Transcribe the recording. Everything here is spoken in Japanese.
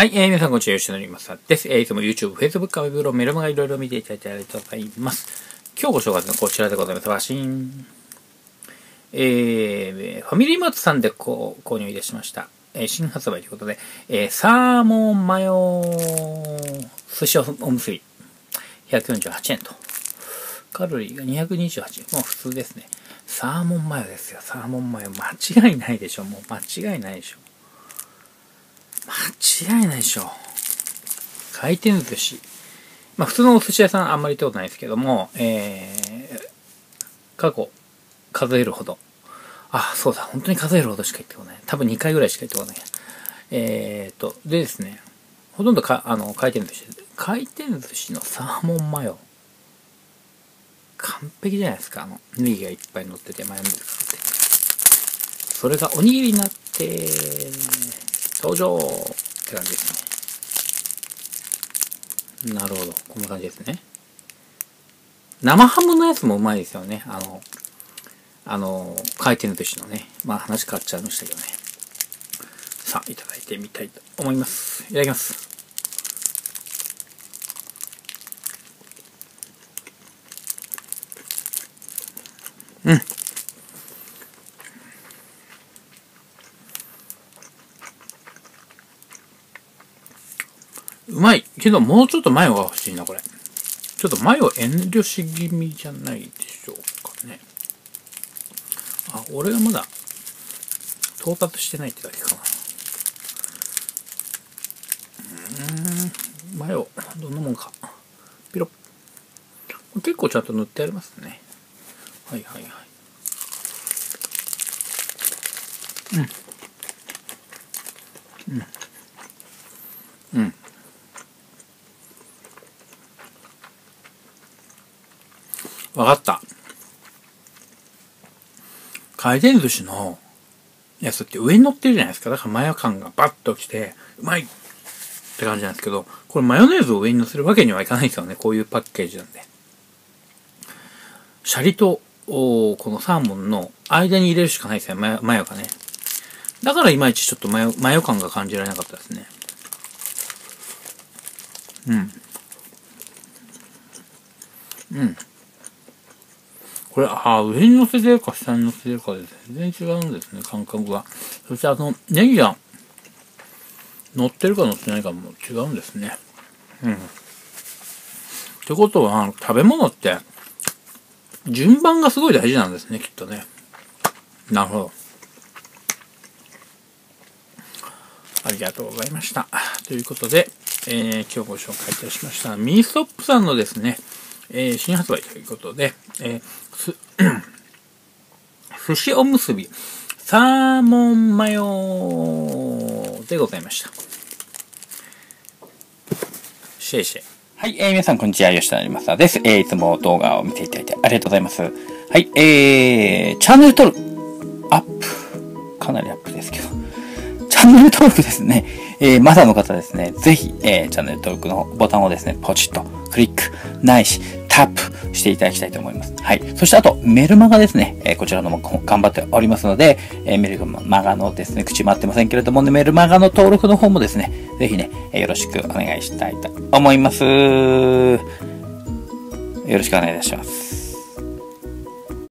はい、えー、皆さんこんにちは、吉野りますです。えー、いつも YouTube、Facebook、ウェブロメルマガいろいろ見ていただいてありがとうございます。今日ご紹介するのはこちらでございます。ワシン。えー、ファミリーマートさんでこう購入いたしました。えー、新発売ということで、えー、サーモンマヨ寿司おむすび。148円と。カロリーが228円。もう普通ですね。サーモンマヨですよ。サーモンマヨ。間違いないでしょ。もう間違いないでしょ。間違いないでしょ。回転寿司。まあ普通のお寿司屋さんあんまり行ったことないですけども、えー、過去数えるほど。あ、そうだ、本当に数えるほどしか行ってこない。多分2回ぐらいしか行ってこない。えーと、でですね、ほとんどかあの回転寿司。回転寿司のサーモンマヨ。完璧じゃないですか。あの、ネギがいっぱい乗ってて、マヨネーズがって。それがおにぎりになって、登場って感じですね。なるほど。こんな感じですね。生ハムのやつもうまいですよね。あの、あの、回転寿司のね。まあ話変わっちゃいましたけどね。さあ、いただいてみたいと思います。いただきます。うん。うまい。けど、もうちょっとマヨが欲しいな、これ。ちょっとマヨ遠慮し気味じゃないでしょうかね。あ、俺がまだ到達してないってだけかな。うん、マヨ、どんなもんか。ピロッ。結構ちゃんと塗ってありますね。はいはいはい。うん。うん。うん。わかった。回転寿司のやつって上に乗ってるじゃないですか。だからマヨ感がバッときて、うまいって感じなんですけど、これマヨネーズを上に乗せるわけにはいかないですよね。こういうパッケージなんで。シャリと、このサーモンの間に入れるしかないですよ。マヨマヨがね。だからいまいちちょっとマヨマヨ感が感じられなかったですね。うん。うん。これ、ああ、上に乗せてるか下に乗せてるかで全然違うんですね、感覚が。そしてあの、ネギが乗ってるか乗ってないかも違うんですね。うん。ってことは、食べ物って、順番がすごい大事なんですね、きっとね。なるほど。ありがとうございました。ということで、えー、今日ご紹介いたしました、ミーストップさんのですね、えー、新発売ということで、えー、す、寿司おむすび、サーモンマヨでございました。シェイシェイ。はい、えー、皆さん、こんにちは。吉田成正です。えー、いつも動画を見ていただいてありがとうございます。はい、えー、チャンネル登録、アップ。かなりアップですけど。チャンネル登録ですね。えー、まだの方ですね、ぜひ、えー、チャンネル登録のボタンをですね、ポチッとクリック、ないし、タップしていただきたいと思います。はい。そしてあと、メルマガですね。えー、こちらのも頑張っておりますので、え、メルマガのですね、口回ってませんけれども、ね、メルマガの登録の方もですね、ぜひね、え、よろしくお願いしたいと思います。よろしくお願いいたします。